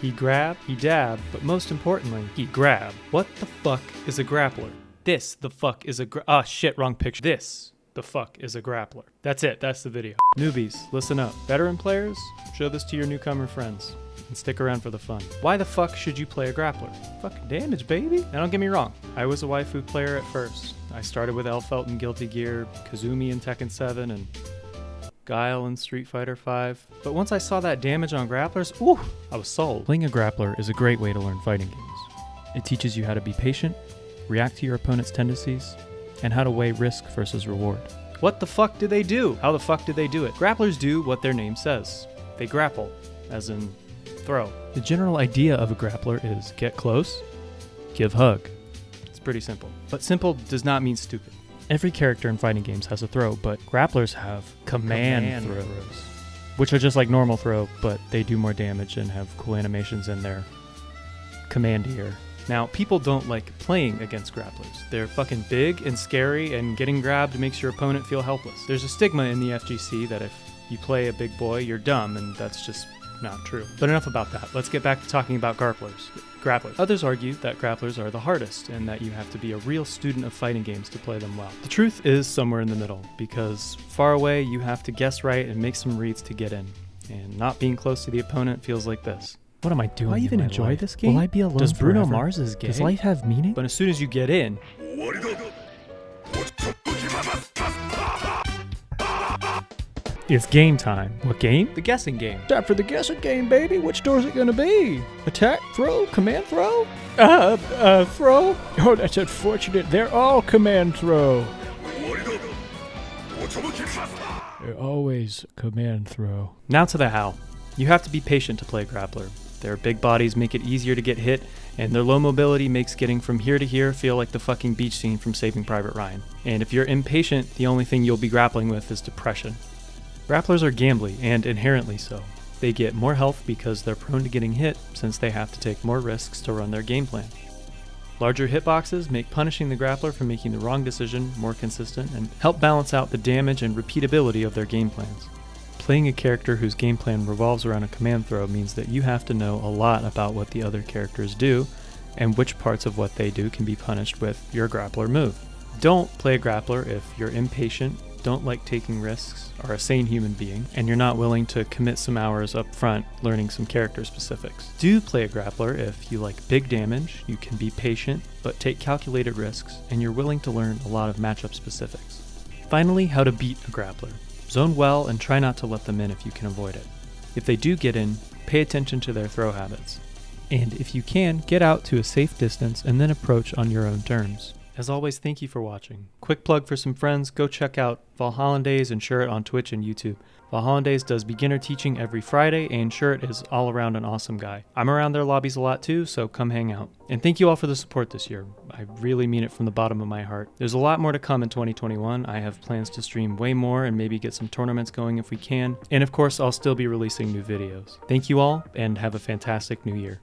He grab, he dab, but most importantly, he grab. What the fuck is a grappler? This the fuck is a gra- ah shit, wrong picture. This the fuck is a grappler. That's it. That's the video. Newbies, listen up. Veteran players, show this to your newcomer friends and stick around for the fun. Why the fuck should you play a grappler? Fucking damage, baby. Now don't get me wrong. I was a waifu player at first. I started with Elphelt in Guilty Gear, Kazumi in Tekken 7, and Guile in Street Fighter V. But once I saw that damage on grapplers, ooh, I was sold. Playing a grappler is a great way to learn fighting games. It teaches you how to be patient, react to your opponent's tendencies, and how to weigh risk versus reward. What the fuck do they do? How the fuck do they do it? Grapplers do what their name says. They grapple, as in throw. The general idea of a grappler is get close, give hug. It's pretty simple. But simple does not mean stupid. Every character in fighting games has a throw, but grapplers have command, Command throws, which are just like normal throw, but they do more damage and have cool animations in their command ear. Now, people don't like playing against grapplers. They're fucking big and scary, and getting grabbed makes your opponent feel helpless. There's a stigma in the FGC that if you play a big boy, you're dumb, and that's just not true. But enough about that. Let's get back to talking about grapplers. Grapplers. Others argue that grapplers are the hardest and that you have to be a real student of fighting games to play them well. The truth is somewhere in the middle because far away you have to guess right and make some reads to get in. And not being close to the opponent feels like this. What am I doing? Do I in even my enjoy life? this game? Will I be alone Does Bruno forever? Mars is gay? Does life have meaning? But as soon as you get in, it's game time. What game? The guessing game. Time for the guessing game, baby. Which door is it gonna be? Attack, throw, command throw? Uh, uh, throw? Oh, that's unfortunate. They're all command throw. They're always command throw. Now to the how. You have to be patient to play grappler. Their big bodies make it easier to get hit, and their low mobility makes getting from here to here feel like the fucking beach scene from Saving Private Ryan. And if you're impatient, the only thing you'll be grappling with is depression. Grapplers are gambly, and inherently so. They get more health because they're prone to getting hit, since they have to take more risks to run their game plan. Larger hitboxes make punishing the grappler for making the wrong decision more consistent and help balance out the damage and repeatability of their game plans. Playing a character whose game plan revolves around a command throw means that you have to know a lot about what the other characters do and which parts of what they do can be punished with your grappler move. Don't play a grappler if you're impatient, don't like taking risks, are a sane human being, and you're not willing to commit some hours up front learning some character specifics. Do play a grappler if you like big damage, you can be patient, but take calculated risks, and you're willing to learn a lot of matchup specifics. Finally, how to beat a grappler. Zone well and try not to let them in if you can avoid it. If they do get in, pay attention to their throw habits. And if you can, get out to a safe distance and then approach on your own terms. As always, thank you for watching. Quick plug for some friends go check out Valhollandaise and Shirt on Twitch and YouTube. Valhollandaise does beginner teaching every Friday, and Shirt is all around an awesome guy. I'm around their lobbies a lot too, so come hang out. And thank you all for the support this year. I really mean it from the bottom of my heart. There's a lot more to come in 2021. I have plans to stream way more and maybe get some tournaments going if we can. And of course, I'll still be releasing new videos. Thank you all, and have a fantastic new year.